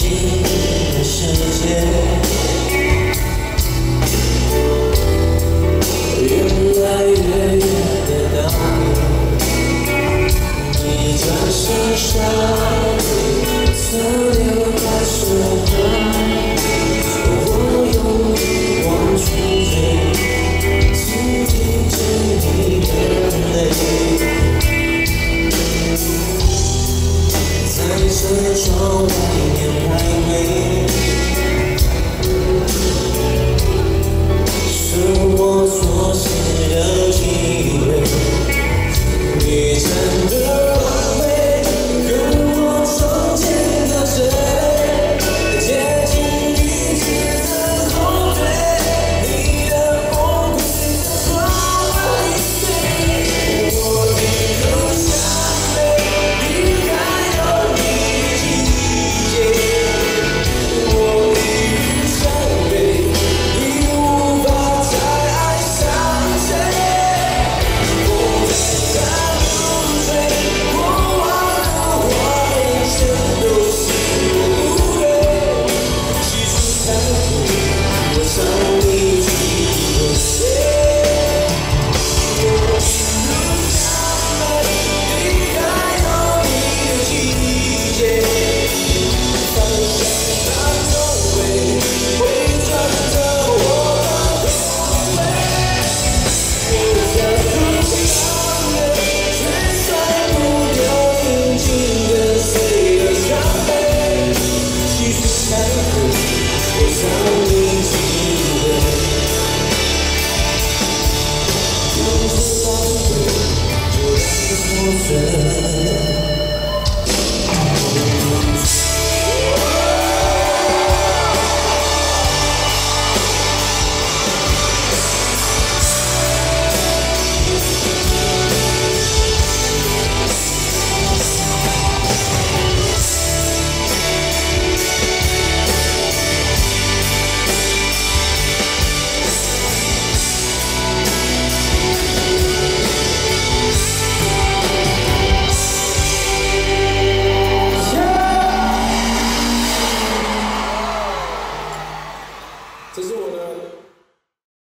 changes.